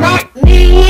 Let's